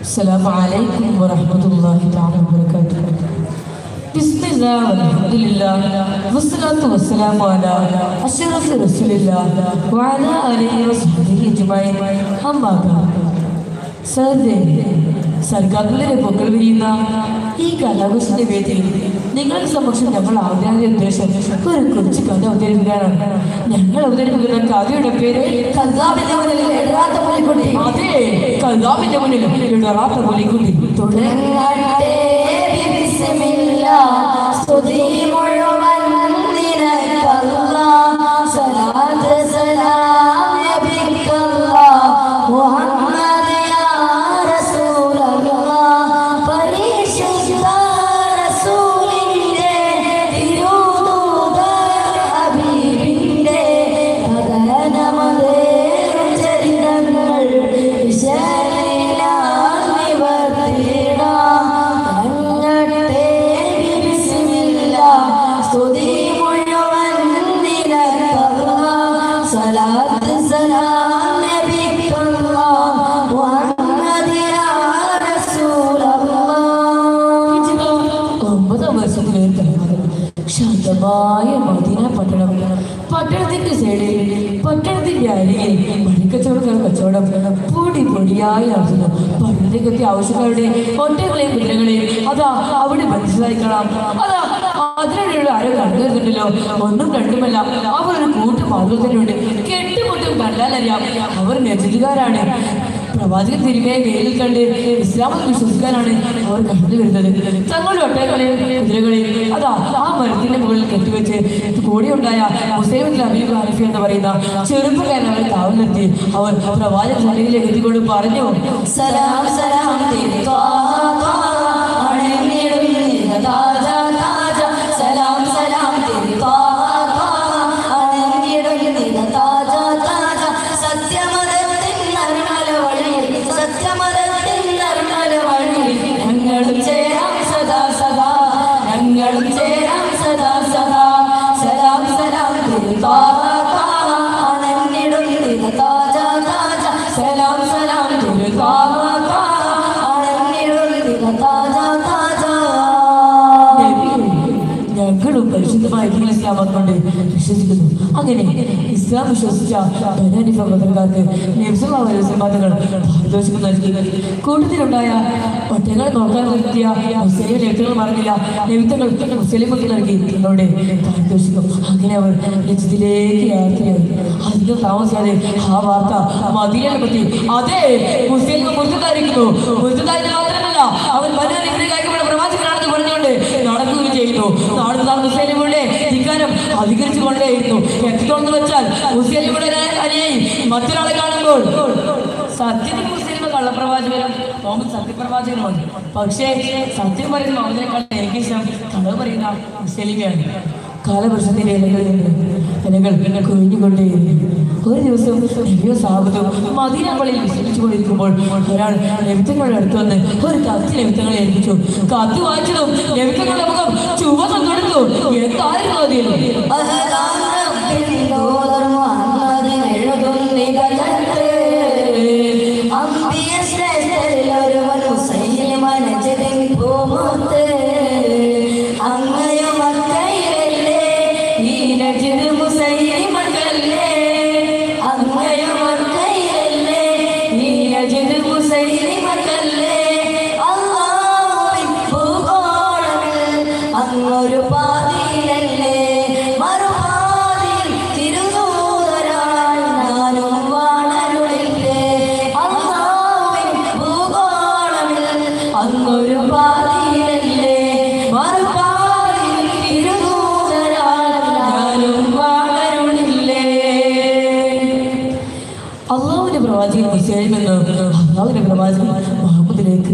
السلام عليكم ورحمة الله تعالى وبركاته بسم الله والحمد لله والصلاة والسلام على أشرف رسول الله وعلى آله وصحبه أجمعين أما بعد സഹോദരേ സർഗാത്മകരെ പൊക്കൾ വിരിയുന്ന ഈ കലാഘോഷത്തിന്റെ വേദിയിൽ നിങ്ങളുടെ സമക്ഷം ഞങ്ങൾ ആദ്യ ഉദ്ദേശം ഒരു കൊച്ചു കഥ അവതരിപ്പിക്കാനാണ്. ഞങ്ങൾ അവതരിപ്പിക്കുന്ന കഥയുടെ പേര് കർത്താവിന്റെ മുന്നിൽ എഴുതാത്ത പുലിക്കുട്ടി. അതെ കഥാവിന്റെ മുന്നിൽ ഇടറാത്ത പൊലിക്കുട്ടി. തുടങ്ങട്ടെ സ്തുതി മുഴുവൻ കച്ചവടം പൊടി പൊടിയായി നടത്തുന്നു. പട്ടണത്തേക്കെത്തിയ ആവശ്യക്കാരുടെ ഒറ്റകളെയും കുതിരകളെയും അതാ അവിടെ മനസ്സിലാക്കണം അതാ അതിനിടയിലുള്ള ആരോ കണ്ടുവരുന്നുണ്ടല്ലോ ഒന്നും രണ്ടുമല്ല അവർ ഒരു കൂട്ടം കെട്ടുമുട്ടും കണ്ടാലറിയാം. അവർ രചിതകാരാണ് പ്രവാചകൻ തിരികെ നേരിൽ കണ്ട് ഇസ്ലാമിൽ വിശ്വസിക്കാനാണ് അവർ കടന്നു വരുന്നത്. തങ്ങളുടെ ഒട്ടകളെയും കുതിരകളെയും അതാ ആ മരത്തിന്റെ മുകളിൽ കെട്ടിവെച്ച് കൂടിയുണ്ടായ മുസ്ലിം അബീബ് ഹാരിഫി എന്ന് പറയുന്ന ചെറുപ്പക്കാരൻ അവരെ കാവൽ നിർത്തി അവർ പ്രവാചക സന്നിധിയിലേക്ക് പറഞ്ഞു സലാം സലാം ദീൻ ഇസ്ലാം അതുകൊണ്ട് വിശ്വസിക്കുന്നു. അങ്ങനെ ഇസ്ലാം വിശ്വസിച്ച ധനാനി സഹോദരക്കാർക്ക് നിമിഷമാതകൾ പാരിതോഷികം നൽകി. കൂട്ടത്തിലുണ്ടായ ഒറ്റങ്ങൾ നോക്കാൻ നിർത്തിയ മുസ്ലിം ലക്ഷ്യങ്ങൾ മറന്നില്ല നിമിത്തങ്ങൾ മുസ്ലിമൊക്കെ നൽകി. തങ്ങളുടെ പാരിതോഷികം. അങ്ങനെ അവർ ലക്ഷ്യത്തിലേക്ക് യാത്രയായി. അധികം താമസിയാതെ ആ വാർത്ത മദീനയെ പറ്റി അതെ മുസ്ലിം മുറുക്കായിരിക്കുന്നു മുറുക്കാരിന് മാത്രമല്ല അവൻ പല പ്രവാചകനാണെന്ന് പറഞ്ഞുകൊണ്ട് ചെയ്യുന്നു നാട് നാൾ മുസ്ലിമുകളുടെ ധിക്കാരം അധികരിച്ചു കൊണ്ടേയിരുന്നു എത്രയെന്ന് വെച്ചാൽ മുസ്ലിമുകളുടെ അനുയായി മറ്റൊരാളെ കാണുമ്പോൾ സത്യത്തിൽ മുസ്ലിം കള്ളപ്രവാചകനും മുഹമ്മദ് സത്യപ്രവാചകനുമാണ്. പക്ഷേ സത്യം പറയുന്ന മുഹമ്മദിനെക്കാൾ എനിക്ക് ഇഷ്ടം പറയുന്ന മുസ്ലിമയാണ്. കാലവർഷത്തിന്റെ ഇലകൾ നിന്ന് ഇലകൾ കൊഴിഞ്ഞുകൊണ്ടേയിരുന്നു ഒരു ദിവസം നബിയോ സാബത്തും മദീന പള്ളിയിൽ വിശ്രമിച്ചു കൊണ്ടിരിക്കുമ്പോൾ ഒരാൾ ലഭിത്തങ്ങളുടെ അടുത്ത് വന്ന് ഒരു കത്ത് ലഭിത്തങ്ങളെ ഏൽപ്പിച്ചു. കത്ത് വായിച്ചതും ലഭിത്തങ്ങളുടെ മുഖം ചുവ സംഘടിച്ചു എന്തായിരുന്നു അതിൽ? അള്ളാഹുവിന്റെ പ്രവാചകൻ മുസ്ലിമെന്ന് അള്ളാഹുവിന്റെ പ്രവാചകൻ മുഹമ്മദിലേക്ക്.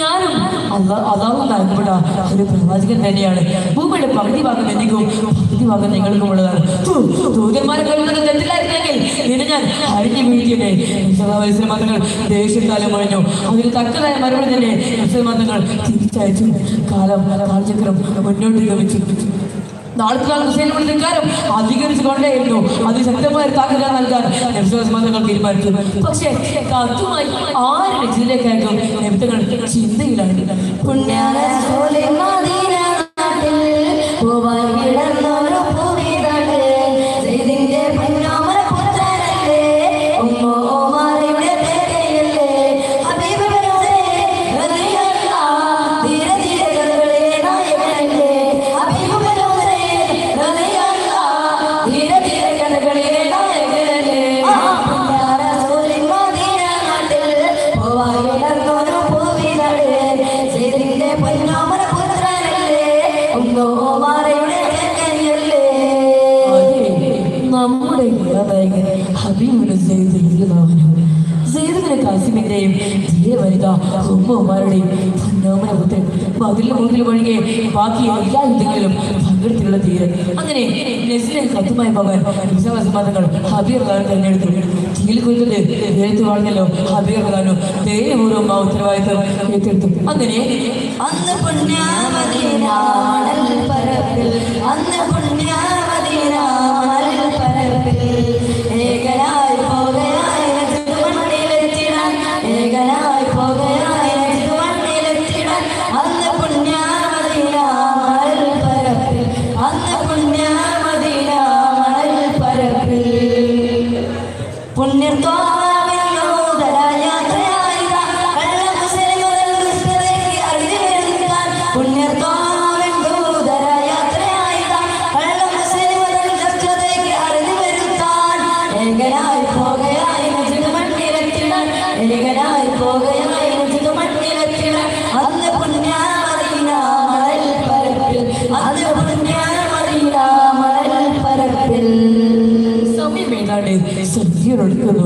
ഞാനും അള്ളാഹ് നൽകപ്പെട്ട ഒരു പ്രവാചകൻ തന്നെയാണ്. ഭൂമിയുടെ പകുതി ഭാഗം എനിക്കും പകുതി ഭാഗം നിങ്ങൾക്കും ഉള്ളതാണ്. ദൂതന്മാരെ മതങ്ങൾ തക്കതായ മറുപടി തന്നെ മതങ്ങൾ തിരിച്ചയച്ചു. കാലം കാലചക്രം മുന്നോട്ട് ഗമിച്ചു. നാൾക്ക് നാൾ നിൽക്കാനും അധികരിച്ചു കൊണ്ടേയിരുന്നു അത് ശക്തമായ താക്കീത് നൽകാൻ തീരുമാനിച്ചു പക്ഷേ കത്തുമായി നബിത്തങ്ങൾ ചിന്തയിലാണ്. കാസിമിന്റെയും ധീര വനിത ഉമ്മമാരുടെയും പുത്രൻ മതിലും മുതലും ഒഴികെ ബാക്കി എല്ലാ യുദ്ധങ്ങളിലും പങ്കെടുത്തിട്ടുള്ള ധീരൻ. അങ്ങനെ നെസിനെ കത്തുമായി പോകാൻ വിശ്വാസമാതങ്ങൾ ഹബീർ ഖാൻ തെരഞ്ഞെടുത്തു കൊല്ലുന്നത് എഴുത്തു ഹബീർ ഖാനും ധൈര്യപൂർവം ആ ഉത്തരവാദിത്തം ഏറ്റെടുത്തു. അങ്ങനെ അന്ന് പുണ്യാമതി അന്ന് പുണ്യമദീന സന്ധ്യയൊടുക്കുന്നു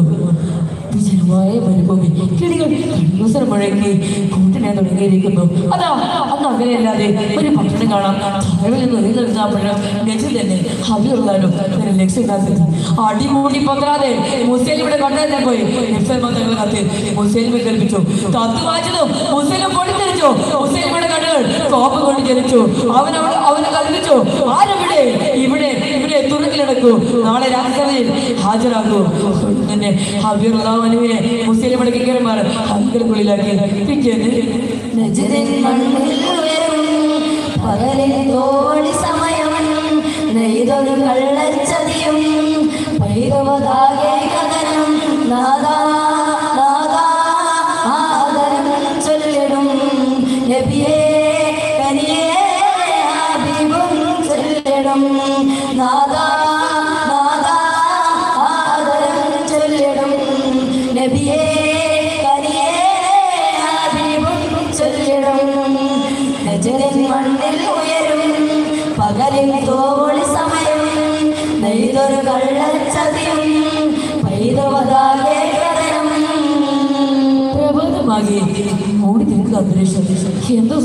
വിജയമായ മരുഭൂമി കിളികൾ കണ്ണൂസരം മഴയ്ക്ക് കൂട്ടിനെ തുടങ്ങിയിരിക്കുന്നു അതാ അന്ന് അങ്ങനെയല്ലാതെ ഒരു ഭക്ഷണം കാണാം താഴെ നിന്ന് നിൽക്കുമ്പോഴും ലക്ഷ്യം തന്നെ ഹബിയുള്ളാലും ലക്ഷ്യമില്ലാത്തത് അടിമൂടി പത്രാതെ മുസ്ലിം ഇവിടെ കണ്ടതന്നെ പോയി മുസ്ലിം മന്ത്രങ്ങൾ കത്ത് മുസ്ലിം കൽപ്പിച്ചു കത്ത് വായിച്ചതും മുസ്ലിം പൊട്ടിത്തെറിച്ചു മുസ്ലിമിയുടെ കണ്ണുകൾ കോപം കൊണ്ട് ജനിച്ചു അവനവിടെ അവനെ കൽപ്പിച്ചു ആരവിടെ ഇവിടെ നാളെ രാജ്യസഭയിൽ ഹാജരാകൂ. തന്നെ ഹബീറുല്ലാഹുവിനെ മുസ്ലിം അടക്കിക്കാരന്മാർ ഹങ്കർക്കുള്ളിലാക്കി പിറ്റേന്ന് പകലിൽ തോളി സമയം കഥനം നാദാ പ്രബോധമാകെ ഓടി നിൽക്കുക അന്തരീക്ഷം എന്തോ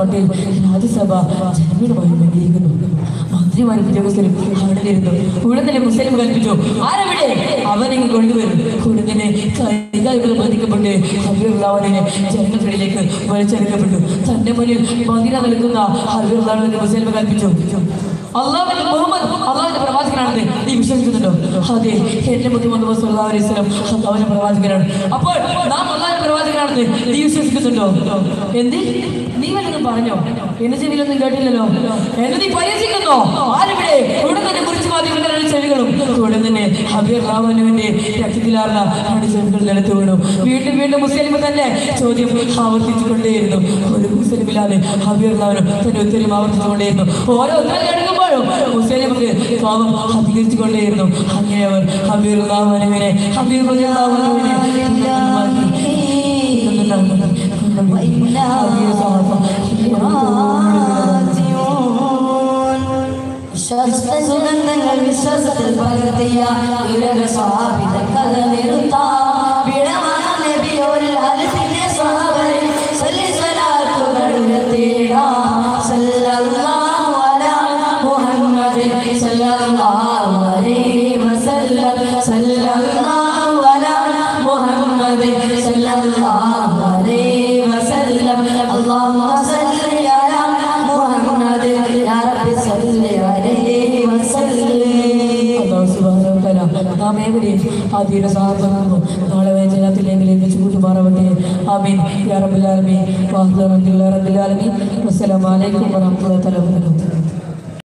മട്ടിൽ രാജ്യസഭ ജനങ്ങളുമായി വേണ്ടിയിരിക്കുന്നു മന്ത്രിമാരും ഉദ്യോഗസ്ഥരും അവിടെ വരുന്നു ഉടൻ തന്നെ മുസ്ലിം കൽപ്പിച്ചു. ആരവിടെ? അവനെ കൊണ്ടുവരും ഉടൻ തന്നെ കൈകാലുകൾ ബാധിക്കപ്പെട്ട് ഹബീറുള്ളവനെ ജനങ്ങൾക്കിടയിലേക്ക് വലിച്ചെടുക്കപ്പെട്ടു തന്റെ മുന്നിൽ മന്ദിര നൽകുന്ന ഹബീറുള്ളവനെ മുസ്ലിം കൽപ്പിച്ചു. അള്ളാഹുവിന്റെ മുഹമ്മദ് അള്ളാഹുവിന്റെ പ്രവാചകനാണെന്ന് നീ വിശ്വസിക്കുന്നുണ്ടോ അതെ എന്റെ മുഖ്യമന്ത്രി അള്ളാഹുവിന്റെ പ്രവാചകനാണ്. അപ്പോൾ നാം അള്ളാഹുവിന്റെ പ്രവാചകനാണെന്ന് നീ വിശ്വസിക്കുന്നുണ്ടോ എന്ത്? നീ വല്ലതും പറഞ്ഞോ? എന്റെ ചെവിയിലൊന്നും കേട്ടില്ലല്ലോ. എന്നെ നീ പരിഹസിക്കുന്നോ? ആരിവിടെ? ഉടൻ തന്നെ കുറിച്ച് മാധ്യമങ്ങളുടെ രണ്ട് ചെവികളും. ഉടൻ തന്നെ ഹബീർ റാവനുവിന്റെ രക്തത്തിലാർന്ന രണ്ട് ചെവികൾ നിലത്ത് വീണു. വീണ്ടും വീണ്ടും മുസ്ലിം തന്നെ ചോദ്യം ആവർത്തിച്ചുകൊണ്ടേയിരുന്നു. ഒരു മുസ്ലിമില്ലാതെ ഹബീർ റാവനും തന്റെ ഉത്തരം ആവർത്തിച്ചുകൊണ്ടേയിരുന്നു. ഓരോ ഉത്തരം എടുക്കുമ്പോഴും മുസ്ലിമുക്ക് കോപം അധികരിച്ചുകൊണ്ടേയിരുന്നു. അങ്ങനെ അവർ ഹബീർ റാവനുവിനെ ഹബീർ വിശ്വാസത്തിൽ പകർത്തിയ ഇടക സ്വാഭിത കഥ നിറുത്ത നാം ഏവരെയും ആ തീരെ സഹാർദ്ദമാകുന്നു നാളെ വേദനത്തിലേക്ക് ലഭിച്ചു കൂട്ടുമാറാവട്ടെ ആമീൻ യാ റബ്ബിൽ ആലമീൻ വാഹ്ദ റബ്ബിൽ അസ്സലാമു അലൈക്കും വറഹ്മത്തുള്ളാഹി വബറകാതുഹു